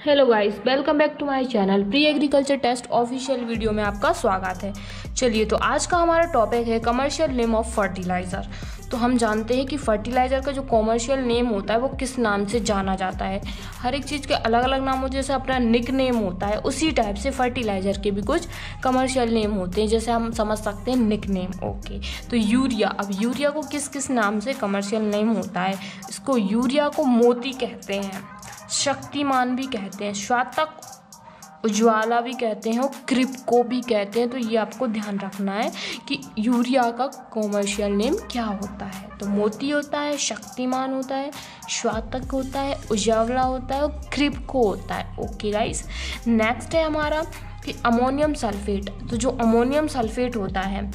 Hello guys welcome back to my channel pre agriculture test official video में आपका स्वागत है। चलिए तो आज का हमारा टॉपिक है कमर्शियल नेम ऑफ़ फर्टिलाइज़र तो हम जानते हैं कि फर्टिलाइज़र का जो कॉमर्शियल नेम होता है, वो किस नाम से जाना जाता है? हर एक चीज़ के अलग अलग नाम होते हैं जैसे अपना निक नेम होता है, उसी टाइप से फर्टिलाइज़र के भी कुछ कमर्शियल नेम होते हैं, जैसे हम समझ सकते हैं निक नेम ओके तो यूरिया, अब यूरिया को किस किस नाम से कमर्शियल नेम होता है? इसको यूरिया को मोती कहते हैं। शक्तिमान भी कहते हैं स्वातक उज्ज्वाला भी कहते हैं और क्रिप को भी कहते हैं। तो ये आपको ध्यान रखना है कि यूरिया का कॉमर्शियल नेम क्या होता है? तो मोती होता है, शक्तिमान होता है स्वातक होता है, उज्ज्वला होता है और क्रिप को होता है। ओके गाइस नेक्स्ट है हमारा कि अमोनियम सल्फेट तो जो अमोनियम सल्फेट होता है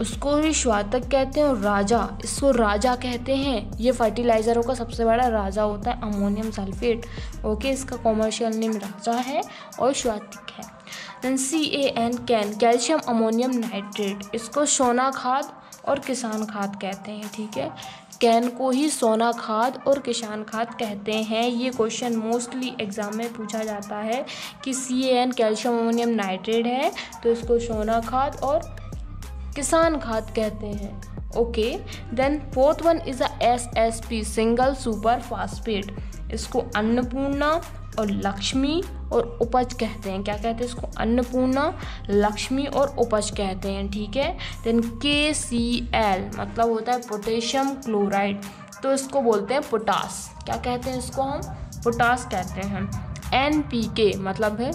उसको भी श्वातक कहते हैं और राजा, इसको राजा कहते हैं। ये फर्टिलाइज़रों का सबसे बड़ा राजा होता है अमोनियम सल्फेट ओके इसका कॉमर्शियल नेम राजा है और श्वातिक है। Then C A N CAN calcium ammonium nitrate इसको सोना खाद और किसान खाद कहते हैं, ठीक है? कैन को ही सोना खाद और किसान खाद कहते हैं। ये क्वेश्चन मोस्टली एग्ज़ाम में पूछा जाता है कि C N calcium ammonium nitrate है तो इसको सोना खाद और किसान खाद कहते हैं। Okay then fourth one is a S S P single super phosphate इसको अन्नपूर्णा और लक्ष्मी और उपज कहते हैं। क्या कहते हैं इसको? अन्नपूर्णा, लक्ष्मी और उपज कहते हैं, ठीक है? देन के सी एल मतलब होता है पोटेशियम क्लोराइड। तो इसको बोलते हैं पोटास। क्या कहते हैं इसको हम? पोटास कहते हैं। एन पी के मतलब है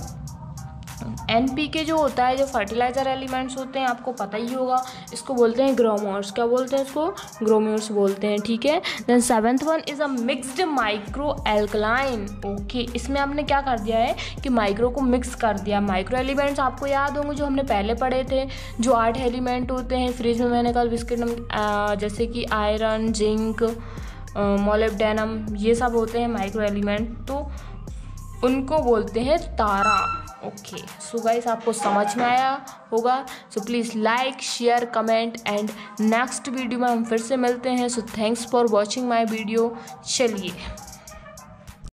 एन पी के जो होता है, जो फर्टिलाइज़र एलिमेंट्स होते हैं, आपको पता ही होगा। इसको बोलते हैं ग्रोमोर्स क्या बोलते हैं इसको? ग्रोमोर्स बोलते हैं, ठीक है? Then seventh one is a mixed micro alkaline okay इसमें हमने क्या कर दिया है कि माइक्रो को मिक्स कर दिया। माइक्रो एलिमेंट्स आपको याद होंगे जो हमने पहले पढ़े थे, जो आठ एलिमेंट होते हैं। फ्रिज में मैंने कल बिस्किट जैसे कि आयरन जिंक मोलिब्डेनम ये सब होते हैं माइक्रो एलिमेंट तो उनको बोलते हैं तारा। ओके सो गाइस आपको समझ में आया होगा। So please like share comment and next video में हम फिर से मिलते हैं। So thanks for watching my video चलिए।